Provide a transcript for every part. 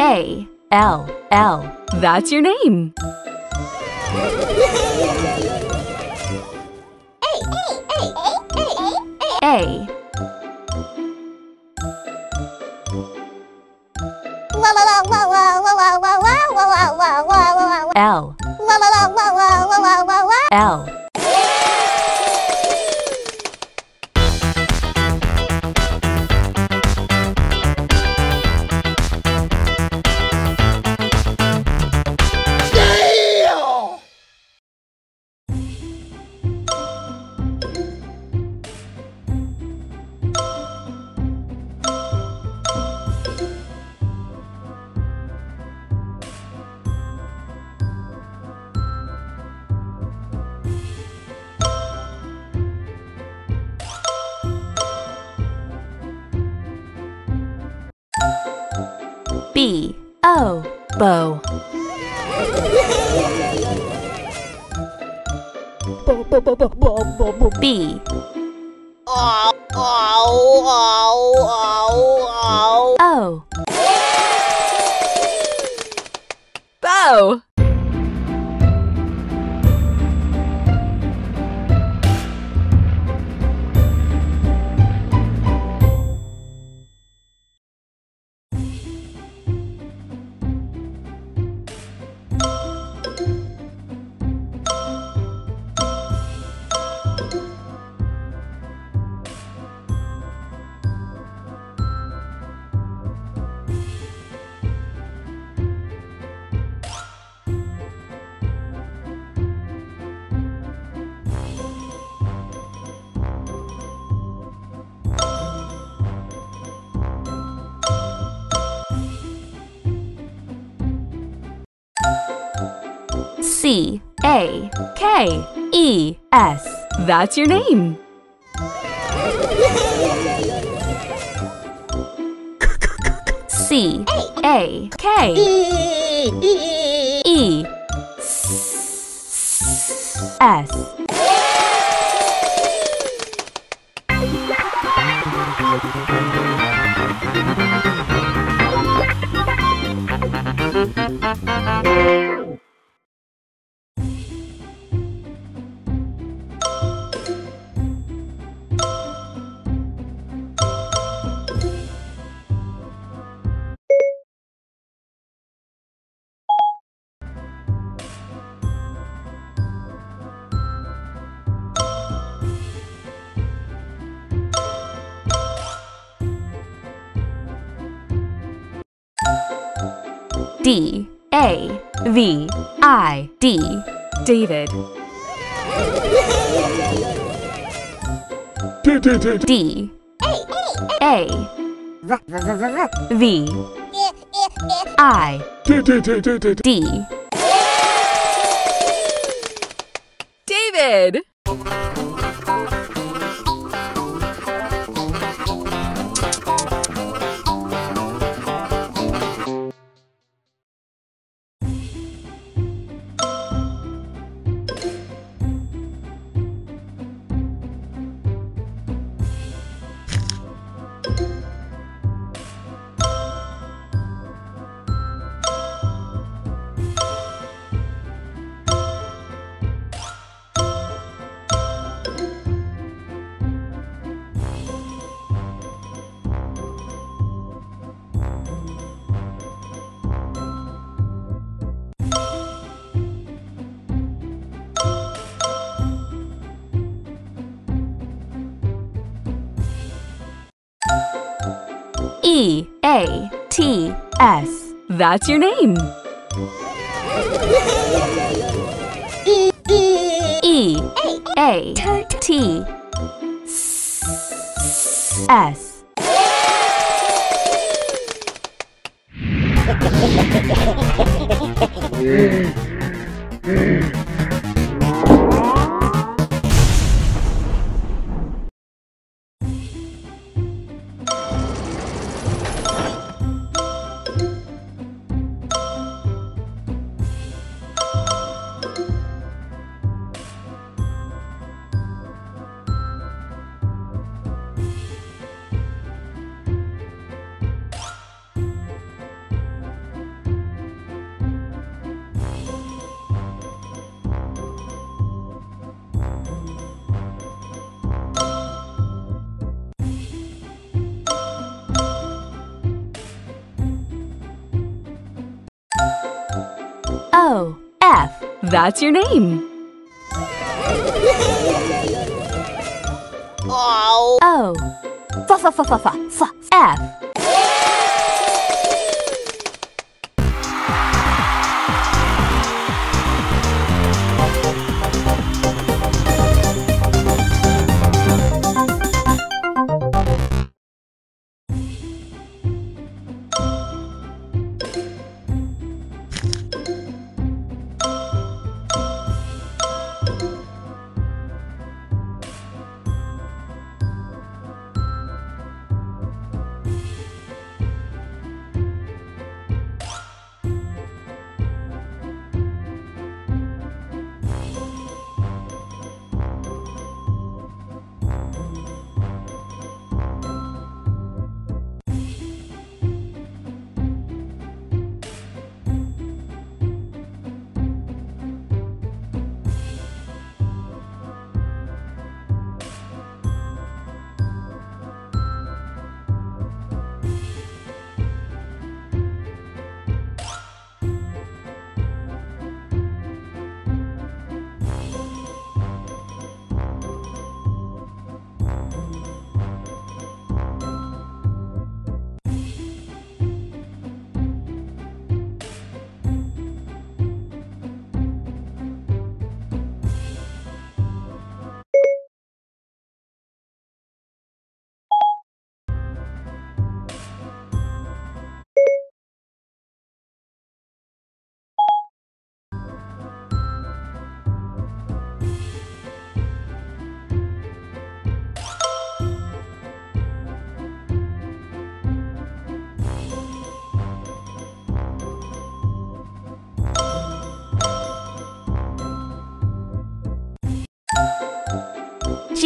A L L. That's your name. A. L. L O A K E S. That's your name. C A K E S. D A V I D. David. D A V I D. David. B A T S. That's your name. E E A T S. S. F. That's your name. Oh. O F F F F F F.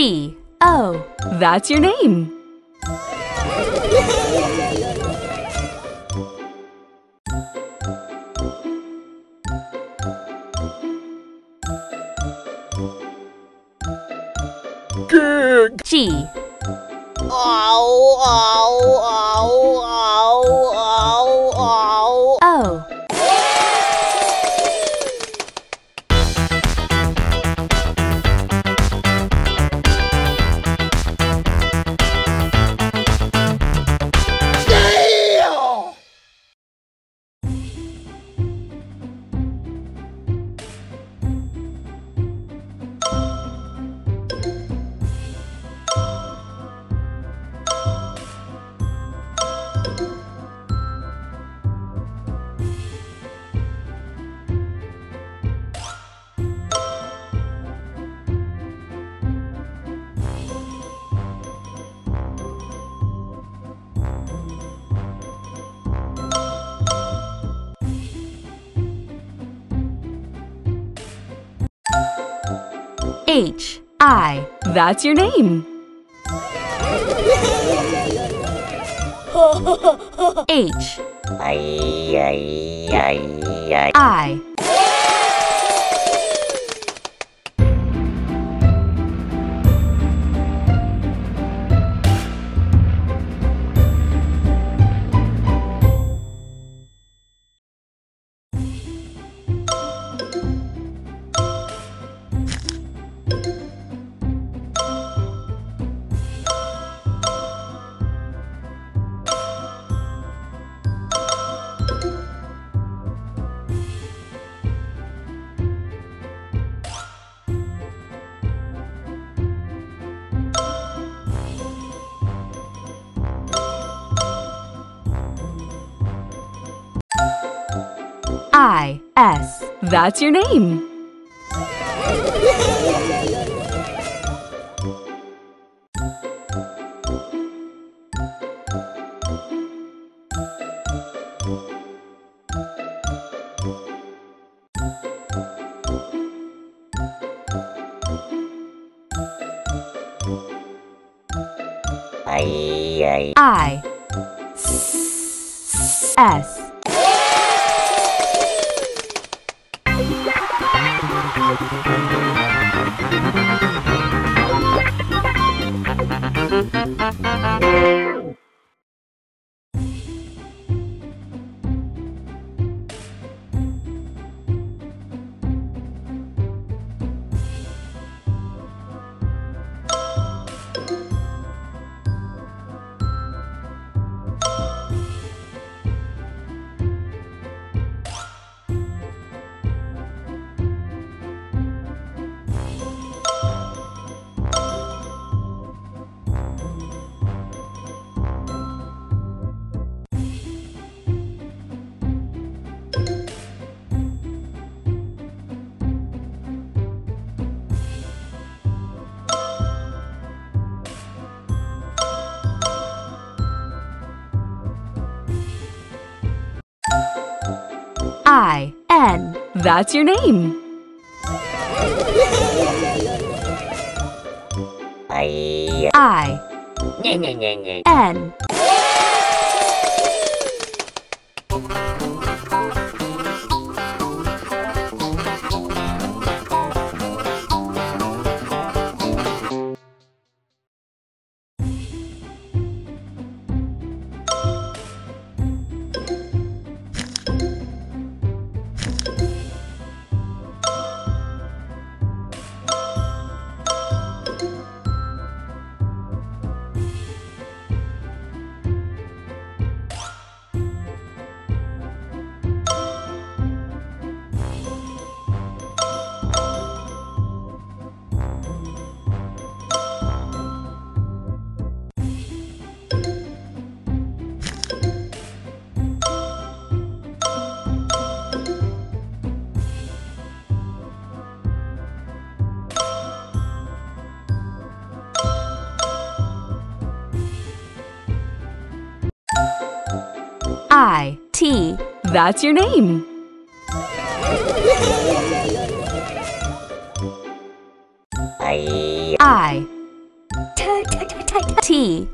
G O. That's your name. G ow, H I. That's your name. H ay, ay. I. I S. That's your name. I S. I That's your name. I I N. That's your name. I T.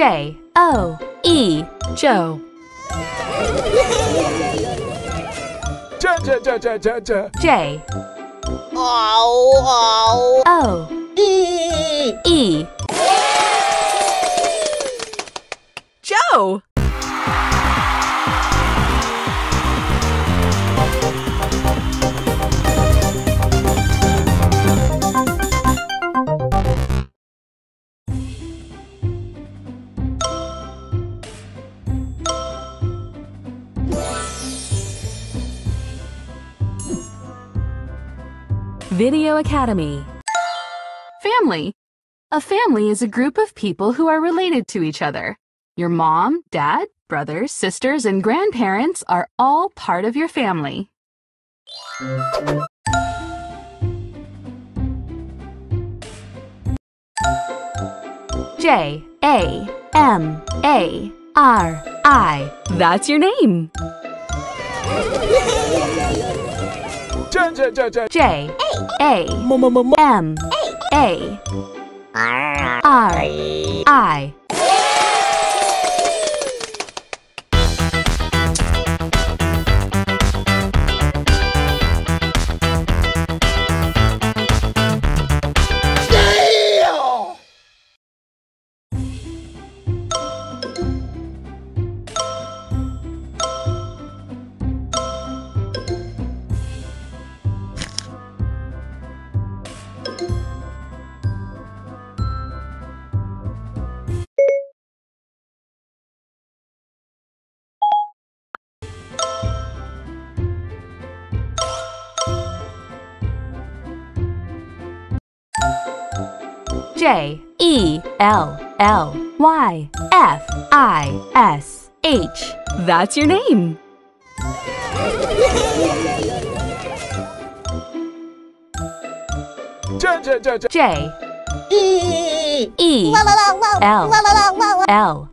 J O E. Joe. J Ow ow O E E. Joe. Video Academy. Family. A family is a group of people who are related to each other. Your mom, dad, brothers, sisters, and grandparents are all part of your family. J A M A R I. That's your name. Ja, ja, ja. J A. M A R I J E L L Y F I S H. That's your name. Ja, ja, ja, ja. J E E L. L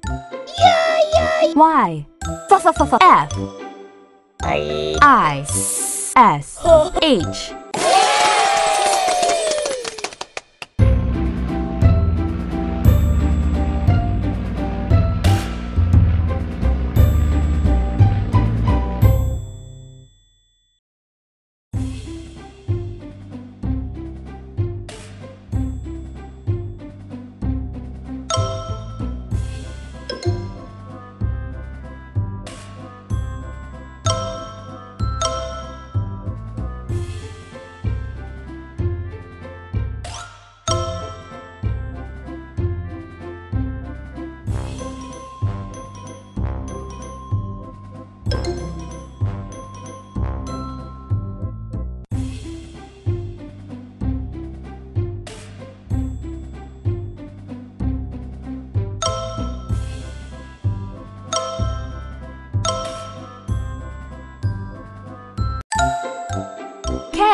Y F F F F I S H.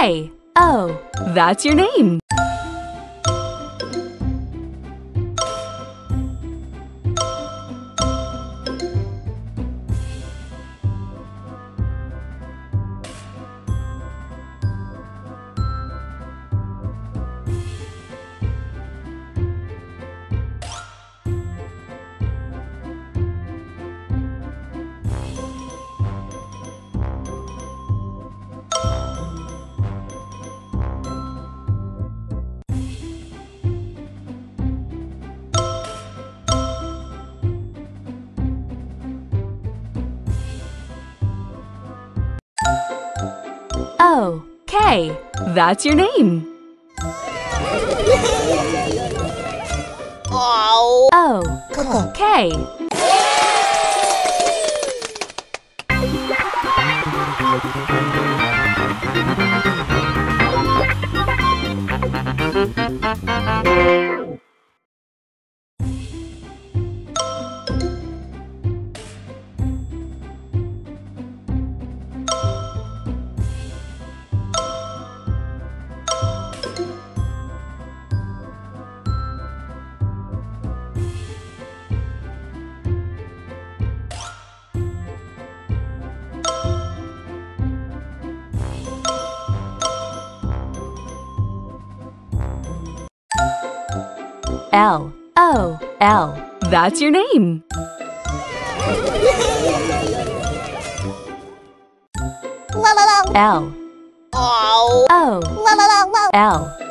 K O. Oh, that's your name. K. That's your name. Ow. O Coco. K. L O L. That's your name. L. O. L.